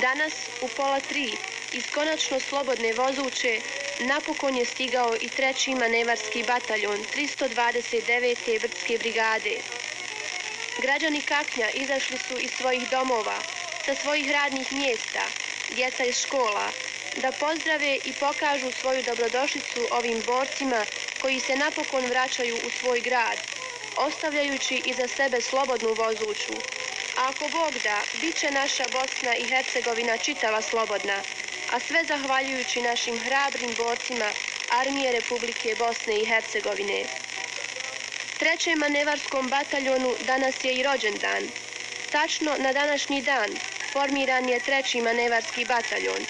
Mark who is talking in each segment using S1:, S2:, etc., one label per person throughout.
S1: Danas u pola tri iz konačno slobodne vozuće napokon je stigao i treći manevarski bataljon 329. Brdske brigade. Građani Kaknja izašli su iz svojih domova, sa svojih radnih mjesta, djeca iz škola, da pozdrave i pokažu svoju dobrodošlicu ovim borcima koji se napokon vraćaju u svoj grad, ostavljajući iza sebe slobodnu vozuću. A ako Bog da, bit će naša Bosna i Hercegovina čitava slobodna, a sve zahvaljujući našim hrabrim borcima Armije Republike Bosne i Hercegovine. Trećem manevarskom bataljonu danas je i rođendan. Tačno na današnji dan formiran je treći manevarski bataljon.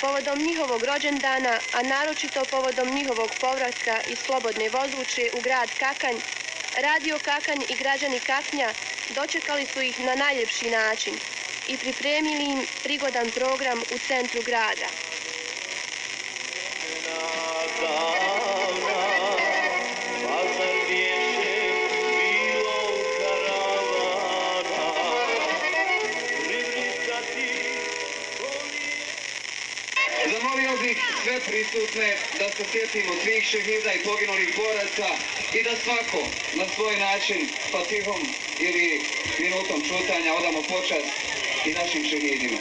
S1: Povodom njihovog rođendana, a naročito povodom njihovog povratka iz slobodne vozuće u grad Kakanj, Radio Kakanj i građani Kaknja dočekali su ih na najljepši način i pripremili im prigodan program u centru grada.
S2: Zamolio bih sve prisutne da se sjetimo svih šehida i poginulih boraca i da svako na svoj način fatihom ili minutom čutanja odamo počast i našim šehidima.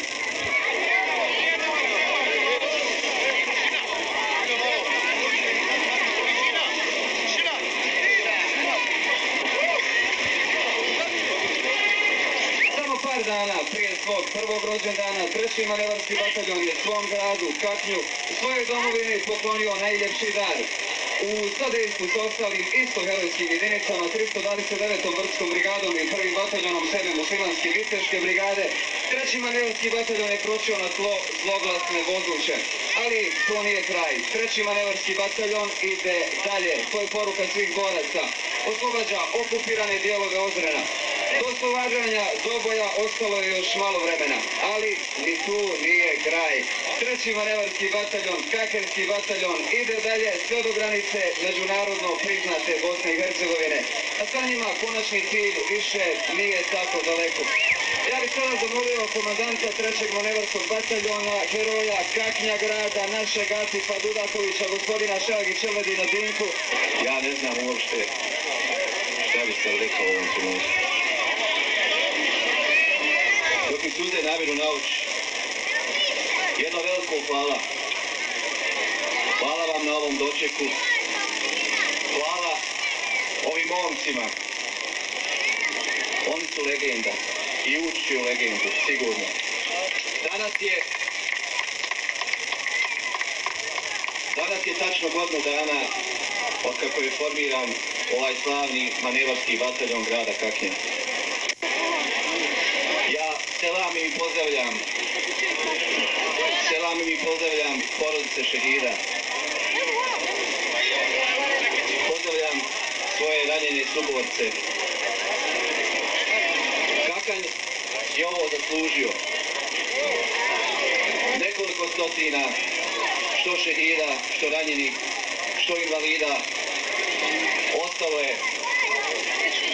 S2: Samo par dana prije svog prvog rođendana treći manevarski bataljon je svom gradu, Kaknju, svojoj domovini poklonio najljepši dar. U sadejstvu s ostalim isto herojskim jedinicama 329. Brdskom brigadom i prvim bataljonom sebe muslimanske viteške brigade, treći manevarski bataljon je kročio na tlo zloglasne vozuće. Ali to nije kraj. Treći manevarski bataljon ide dalje. To je poruka svih boraca. Oslobađa okupirane dijelove Ozrena. Do slovađanja doboja ostalo je još malo vremena, ali ni tu nije kraj. Treći manevarski bataljon, kakerski bataljon, ide dalje sve do granice međunarodno priznate Bosne i Hercegovine. A sa njima konačni cilj više nije tako daleko. Ja bih sada zamolio komandanta trećeg manevarskog bataljona, heroja Kaknja grada, našeg Asifa Dudakovića, gospodina Šagi Čeledina Dinku. Ja ne znam uopšte šta bi sad rekao u ovom trenutku. Mi suze nabiru na oči. Jedno veliko hvala. Hvala vam na ovom dočeku. Hvala ovim momcima. Oni su legenda. I ući u legendu, sigurno. Danas je... Danas je tačno godinu dana od kako je formiran ovaj slavni manevarski bataljon grada Kaknja. I pozdravljam selamim i pozdravljam porodice šehida. Pozdravljam svoje ranjene suborce. Kakanj je ovo zaslužio. Nekoliko stotina, što šehida, što ranjenih, što invalida, ostalo je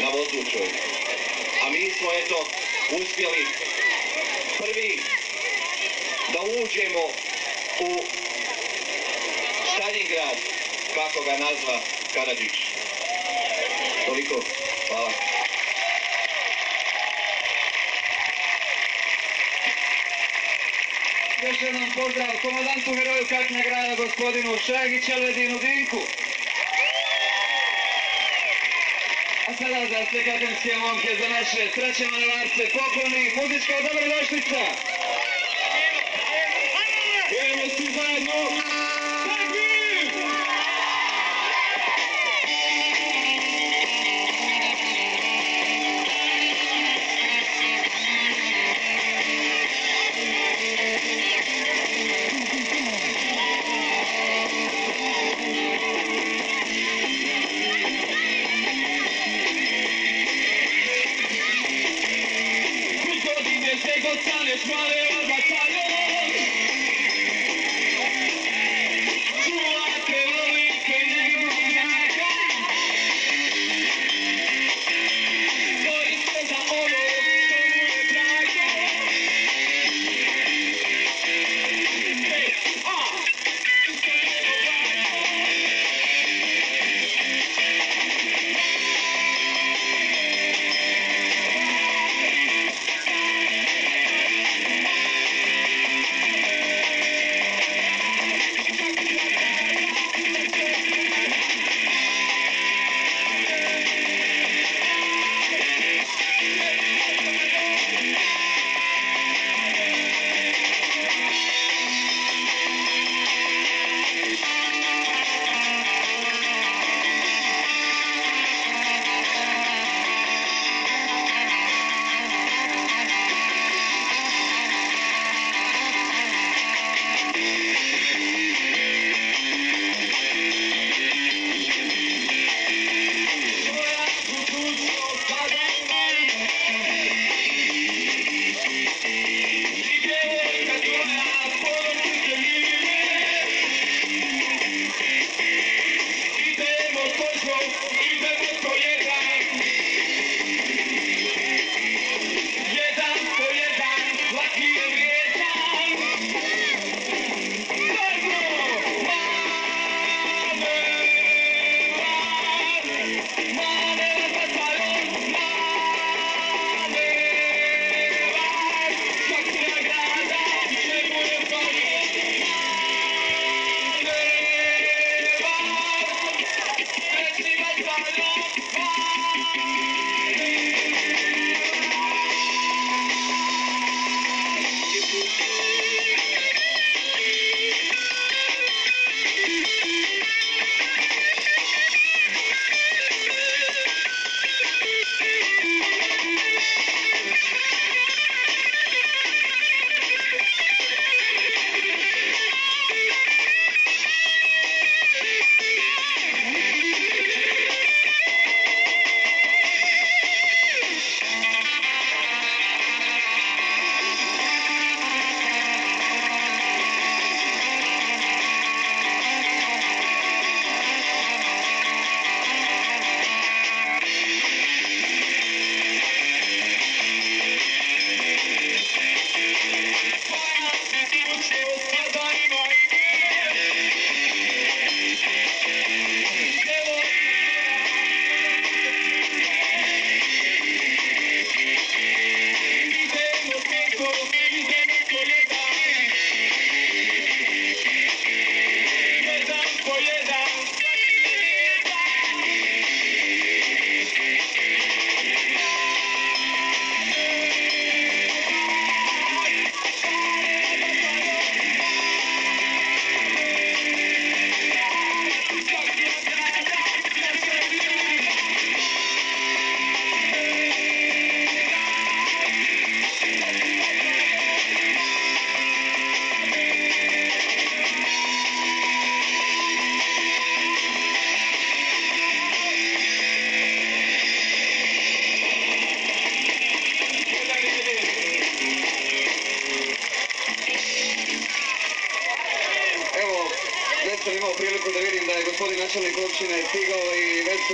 S2: na vozućoj. A mi smo eto uspjeli prvi da uđemo u Stalingrad, kako ga nazva Karadžić. Toliko, hvala. Još jednom pozdrav komandantu heroju Kaknja grada gospodinu Šagi Čeledinu Dinku. A sada za sve kakanske momke, za naše sreće manevarce, pokloni, muzička dobrodošlica. Idemo svi zajedno.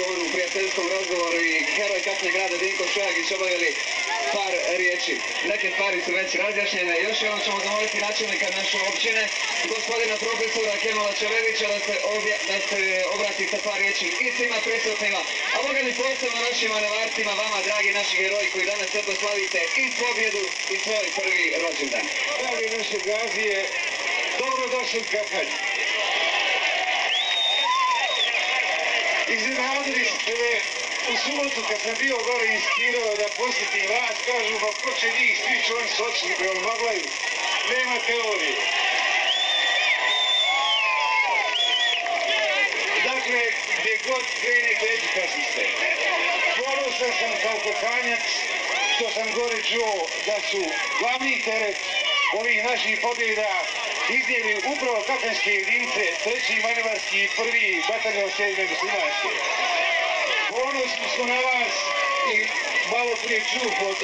S2: On u prijateljskom razgovoru i heroj kakne grada Dinko Šojagić obavili par riječi. Neke stvari su već razjašnjene. Još jednom ćemo zamoliti načelnika naše općine, gospodina profesora Kemala Čevevića da se, obja- da se obrati sa par riječi i svima prisutnima. A Boga mi posebno našim manevarcima, vama dragi naši heroji koji danas eto slavite i pobjedu i svoj prvi rođendan.
S3: Dragi naše gazije, dobrodošli u. Iznenadili ste u subotu kad sam bio gore inspirao da posjetim vas, kažu, ma ko će njih stići, oni su očili prema Maglaju. Nema teorije. Dakle, gdje god krenete, efikasni ste. Ponosan sam kao kokanjac što sam gore čuo da su glavni teret ovih naših pobjeda iznijeli upravo kakanske jedinice, treći manevarski i prvi bataljon sedme muslimanske. Ponosni smo na vas i malo prije čuh od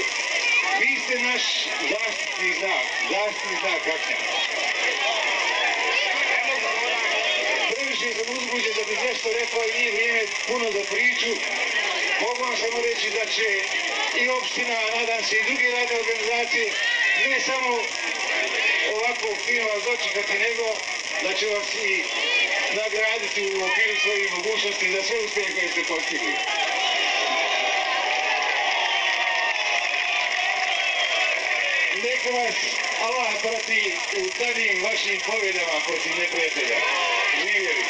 S3: vi ste naš zaštitni znak, zaštitni znak kaknja. Previše sam uzbuđen da bih nešto rekao i nije vrijeme puno za priču. Mogu vam samo reći da će i opština, nadam se i druge radne organizacije, ne samo fino vas dočekati, nego da će vas i nagraditi u okviru svojih mogućnosti za sve uspjehe koje ste postigli. Neka vas Allah prati u daljim vašim pobjedama protiv neprijatelja. Živjeli!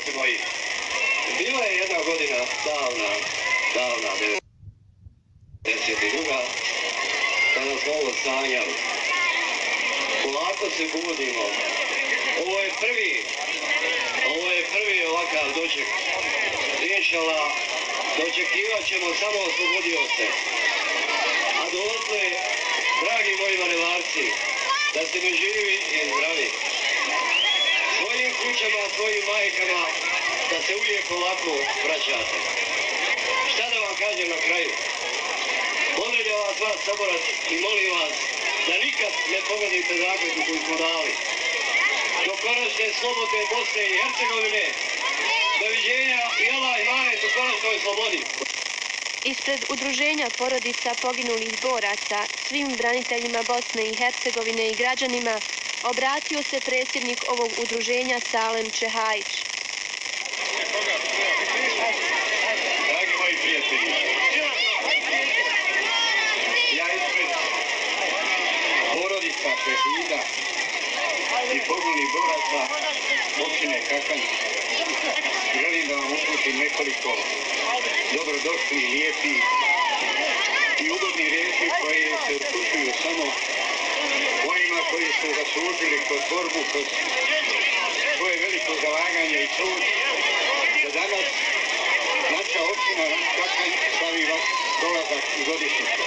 S4: Saborci moji. Bila je jedna godina davna, davna, 92. kada smo ovo sanjali. Polako se budimo. Ovo je prvi, ovo je prvi ovakav doček. Inšala, dočekivat ćemo samo oslobodioce. A dotle, dragi moji manevarci, da ste mi živi i zdravi. Kućama, svojim majkama, da se uvijek ovako vraćate. Šta da vam kažem na kraju? Pozdravljam vas vas saborac i molim vas da nikad ne pogodite zakletu koju smo dali. Do konačne slobode Bosne i Hercegovine. Doviđenja i Allah i manet u konačnoj slobodi.
S1: Ispred udruženja porodica poginulih boraca, svim braniteljima Bosne i Hercegovine i građanima, obratio se predsjednik ovog udruženja Salem Čehajić.
S4: Dragi moji prijatelji,
S3: Ja ispred porodica šehida i poginulih boraca općine Kakanj želim da vam uputim nekoliko dobrodošli, lijepi i ugodni riječi koje se upućuju samo koji su zaslužili kroz borbu, kroz svoje veliko zalaganje i trud da danas naša općina Kakanj slavi vas dolazak i godišnjicu.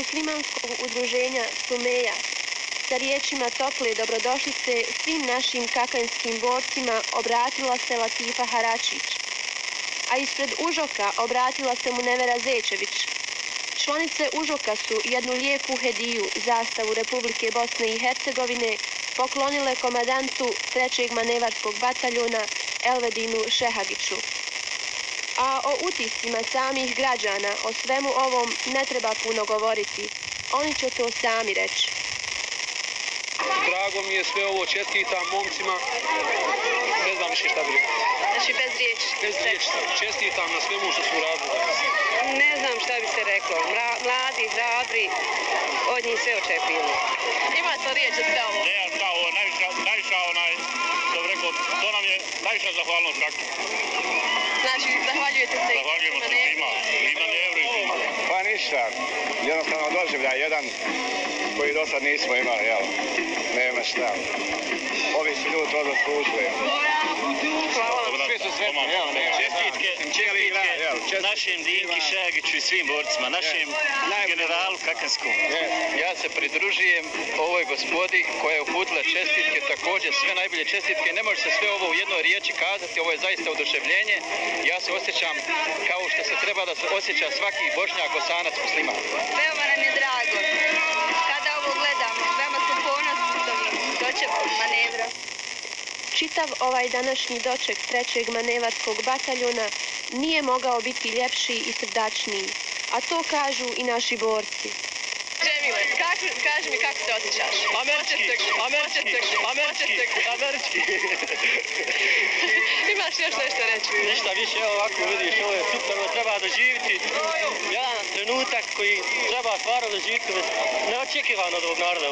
S1: Muslimanskog udruženja Sumeja sa riječima tople dobrodošlice svim našim kakanskim borcima obratila se Latifa Haračić. A ispred Užoka obratila se mu Nevera Zečević. Članice Užoka su jednu lijepu hediju zastavu Republike Bosne i Hercegovine poklonile komadantu trećeg manevarskog bataljuna Elvedinu Šehagiću. A o utiscima samih građana, o svemu ovom ne treba puno govoriti. Oni će to sami reći.
S5: Drago mi je sve ovo, čestitam momcima. Ne znam više šta bi rekao.
S1: Znači bez riječi.
S5: Bez riječi, čestitam na svemu što su uradili danas.
S6: Ne znam šta bi se reklo. Mra- mladi, hrabri, od njih sve očekujemo.
S1: Imate riječ za sve ovo?
S7: Ne, šta, ovo je najviša, najviša onaj, što bi rekao, to nam je najviša zahvalnost takva.
S1: Znači, zahvaljujete se.
S7: Zahvaljujemo se svima, i na nevru i svima.
S3: Pa ništa, jednostavno doživljaj jedan koji do sad nismo imali, jel? Nema šta. Ovi su ljudi to zaslužili.
S6: Hvala.
S3: Svi su sretni, jel?
S8: Čestitke, čestitke našem Dinki Šegiću i svim borcima, našem generalu Kakanskom. Ja se pridružujem ovoj gospodi koja je uputila čestitke, također sve najbolje čestitke. Ne može se sve ovo u jednoj riječi kazati, ovo je zaista oduševljenje. Ja se osjećam kao što se treba da se osjeća svaki bošnjak, bosanac, musliman.
S6: Veoma nam je
S1: Čitav ovaj današnji doček trećeg manevarskog bataljuna nije mogao biti ljepši i srdačniji, a to kažu i naši borci.
S6: Džemile, kako, kaži mi kako se osjećaš?
S8: Američki, američki, američki, američki.
S6: Imaš još nešto reći?
S8: Ništa više, evo ovako vidiš, ovo je super, ovo treba doživjeti jedan trenutak koji treba stvarno doživjeti neočekivan od ovog naroda.